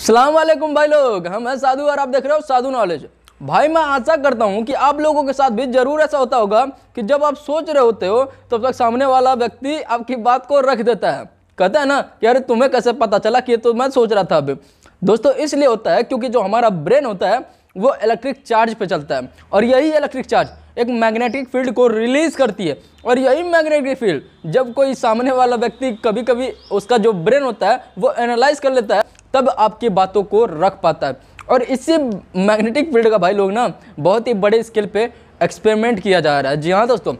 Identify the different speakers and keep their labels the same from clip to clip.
Speaker 1: सलाम वालेकुम भाई लोग, हम हैं साधु और आप देख रहे हो साधु नॉलेज भाई, मैं आशा करता हूँ कि आप लोगों के साथ भी ज़रूर ऐसा होता होगा कि जब आप सोच रहे होते हो, तब तक सामने वाला व्यक्ति आपकी बात को रख देता है। कहता है ना कि अरे तुम्हें कैसे पता चला कि तो मैं सोच रहा था अभी दोस्तों, इसलिए होता है क्योंकि जो हमारा ब्रेन होता है, वो इलेक्ट्रिक चार्ज पे चलता है। और यही इलेक्ट्रिक चार्ज एक मैग्नेटिक फ़ील्ड को रिलीज़ करती है। और यही मैग्नेटिक फ़ील्ड जब कोई सामने वाला व्यक्ति कभी कभी उसका जो ब्रेन होता है, वो एनालाइज कर लेता है तब आपकी बातों को रख पाता है। और इसी मैग्नेटिक फ़ील्ड का भाई लोग ना, बहुत ही बड़े स्केल पे एक्सपेरिमेंट किया जा रहा है। जी हाँ दोस्तों,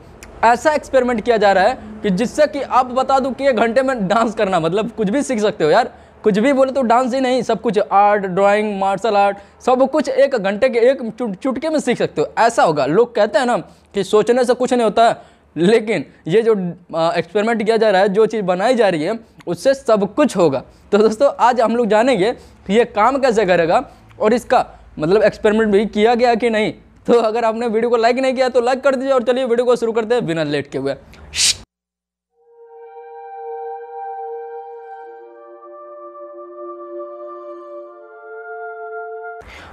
Speaker 1: ऐसा एक्सपेरिमेंट किया जा रहा है कि जिससे कि आप बता दूँ कि एक घंटे में डांस करना मतलब कुछ भी सीख सकते हो यार। कुछ भी बोले तो डांस ही नहीं, सब कुछ आर्ट ड्राइंग मार्शल आर्ट सब कुछ एक घंटे के, एक चुटके में सीख सकते हो। ऐसा होगा। लोग कहते हैं ना कि सोचने से कुछ नहीं होता है लेकिन ये जो एक्सपेरिमेंट किया जा रहा है, जो चीज़ बनाई जा रही है, उससे सब कुछ होगा। तो दोस्तों, आज हम लोग जानेंगे कि ये काम कैसे करेगा और इसका मतलब एक्सपेरिमेंट भी किया गया कि नहीं। तो अगर आपने वीडियो को लाइक नहीं किया तो लाइक कर दीजिए और चलिए वीडियो को शुरू करते हैं बिना लेट के हुए।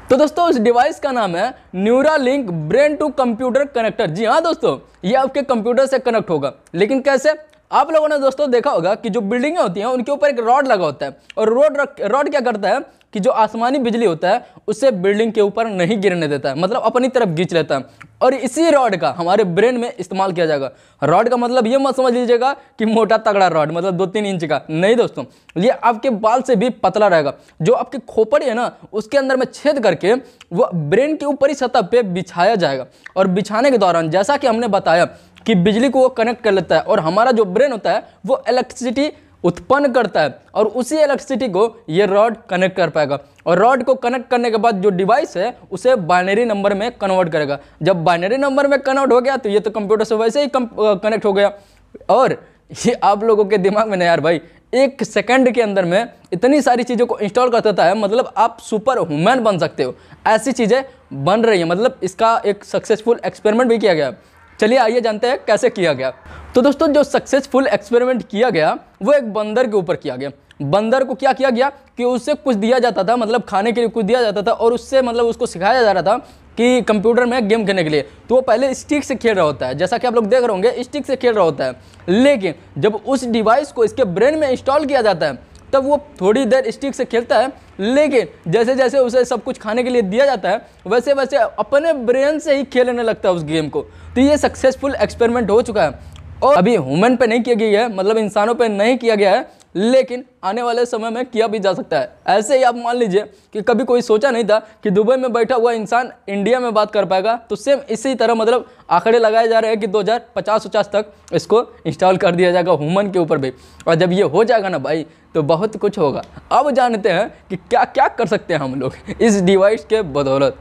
Speaker 1: तो दोस्तों, इस डिवाइस का नाम है Neuralink brain to computer connector जी हाँ दोस्तों, ये आपके कंप्यूटर से कनेक्ट होगा। लेकिन कैसे? आप लोगों ने दोस्तों देखा होगा कि जो बिल्डिंगें होती हैं, उनके ऊपर एक रॉड लगा होता है। और रोड रॉड क्या करता है? कि जो आसमानी बिजली होता है, उसे बिल्डिंग के ऊपर नहीं गिरने देता है। मतलब अपनी तरफ़ खींच लेता है। और इसी रॉड का हमारे ब्रेन में इस्तेमाल किया जाएगा। रॉड का मतलब ये मत समझ लीजिएगा कि मोटा तगड़ा रॉड मतलब दो तीन इंच का। नहीं दोस्तों, ये आपके बाल से भी पतला रहेगा। जो आपकी खोपड़ी है ना, उसके अंदर में छेद करके वो ब्रेन के ऊपरी सतह पे बिछाया जाएगा। और बिछाने के दौरान, जैसा कि हमने बताया कि बिजली को वो कनेक्ट कर लेता है, और हमारा जो ब्रेन होता है, वो इलेक्ट्रिसिटी उत्पन्न करता है और उसी इलेक्ट्रिसिटी को ये रॉड कनेक्ट कर पाएगा। और रॉड को कनेक्ट करने के बाद जो डिवाइस है, उसे बाइनरी नंबर में कन्वर्ट करेगा। जब बाइनरी नंबर में कन्वर्ट हो गया तो ये तो कंप्यूटर से वैसे ही कनेक्ट हो गया। और ये आप लोगों के दिमाग में नहीं यार भाई, एक सेकंड के अंदर में इतनी सारी चीज़ों को इंस्टॉल कर देता है मतलब आप सुपर हुमैन बन सकते हो। ऐसी चीज़ें बन रही हैं मतलब इसका एक सक्सेसफुल एक्सपेरिमेंट भी किया गया। चलिए आइए जानते हैं कैसे किया गया। तो दोस्तों, जो सक्सेसफुल एक्सपेरिमेंट किया गया, वो एक बंदर के ऊपर किया गया। बंदर को क्या किया गया कि उससे कुछ दिया जाता था मतलब खाने के लिए कुछ दिया जाता था और उससे मतलब उसको सिखाया जा रहा था कि कंप्यूटर में गेम खेलने के लिए। तो वो पहले स्टिक से खेल रहा होता है, जैसा कि आप लोग देख रहे होंगे स्टिक से खेल रहा होता है। लेकिन जब उस डिवाइस को इसके ब्रेन में इंस्टॉल किया जाता है तब वो थोड़ी देर स्टिक से खेलता है, लेकिन जैसे जैसे उसे सब कुछ खाने के लिए दिया जाता है वैसे वैसे अपने ब्रेन से ही खेलने लगता है उस गेम को। तो ये सक्सेसफुल एक्सपेरिमेंट हो चुका है। और अभी ह्यूमन पे नहीं किया गया है मतलब इंसानों पे नहीं किया गया है लेकिन आने वाले समय में किया भी जा सकता है। ऐसे ही आप मान लीजिए कि कभी कोई सोचा नहीं था कि दुबई में बैठा हुआ इंसान इंडिया में बात कर पाएगा तो सेम इसी तरह मतलब आंकड़े लगाए जा रहे हैं कि 2050-50 तक इसको इंस्टॉल कर दिया जाएगा ह्यूमन के ऊपर भी। और जब ये हो जाएगा ना भाई तो बहुत कुछ होगा। अब जानते हैं कि क्या क्या कर सकते हैं हम लोग इस डिवाइस के बदौलत।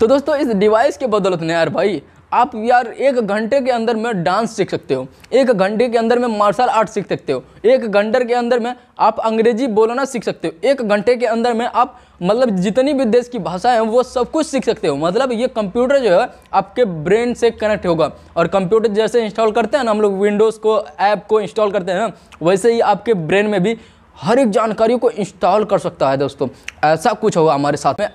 Speaker 1: तो दोस्तों, इस डिवाइस के बदौलत ने यार भाई आप यार एक घंटे के अंदर में डांस सीख सकते हो। एक घंटे के अंदर में मार्शल आर्ट सीख सकते हो। एक घंटे के अंदर में आप अंग्रेज़ी बोलना सीख सकते हो। एक घंटे के अंदर में आप मतलब जितनी भी देश की भाषा है, वो सब कुछ सीख सकते हो। मतलब ये कंप्यूटर जो है, आपके ब्रेन से कनेक्ट होगा। और कंप्यूटर जैसे इंस्टॉल करते हैं ना हम लोग विंडोज़ को ऐप को इंस्टॉल करते हैं वैसे ही आपके ब्रेन में भी हर एक जानकारी को इंस्टॉल कर सकता है दोस्तों। ऐसा कुछ होगा हमारे साथ में।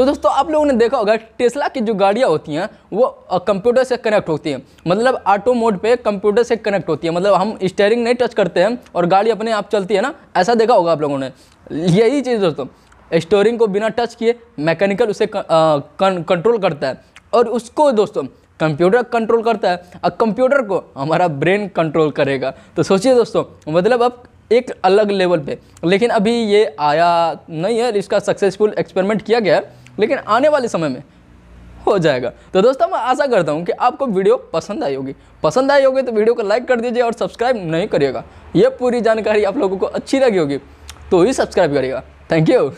Speaker 1: तो दोस्तों, आप लोगों ने देखा होगा टेस्ला की जो गाड़ियाँ होती हैं, वो कंप्यूटर से कनेक्ट होती हैं। मतलब ऑटो मोड पे कंप्यूटर से कनेक्ट होती है। मतलब हम स्टेयरिंग नहीं टच करते हैं और गाड़ी अपने आप चलती है ना? ऐसा देखा होगा आप लोगों ने। यही चीज़ दोस्तों स्टोरिंग को बिना टच किए मैकेनिकल उसे कंट्रोल करता है। और उसको दोस्तों कंप्यूटर कंट्रोल करता है। और कंप्यूटर को हमारा ब्रेन कंट्रोल करेगा। तो सोचिए दोस्तों मतलब अब एक अलग लेवल पे। लेकिन अभी ये आया नहीं है, इसका सक्सेसफुल एक्सपेरिमेंट किया गया है। लेकिन आने वाले समय में हो जाएगा। तो दोस्तों, मैं आशा करता हूँ कि आपको वीडियो पसंद आई होगी। पसंद आई होगी तो वीडियो को लाइक कर दीजिए और सब्सक्राइब नहीं करिएगा। ये पूरी जानकारी आप लोगों को अच्छी लगी होगी तो ही सब्सक्राइब करिएगा। Thank you.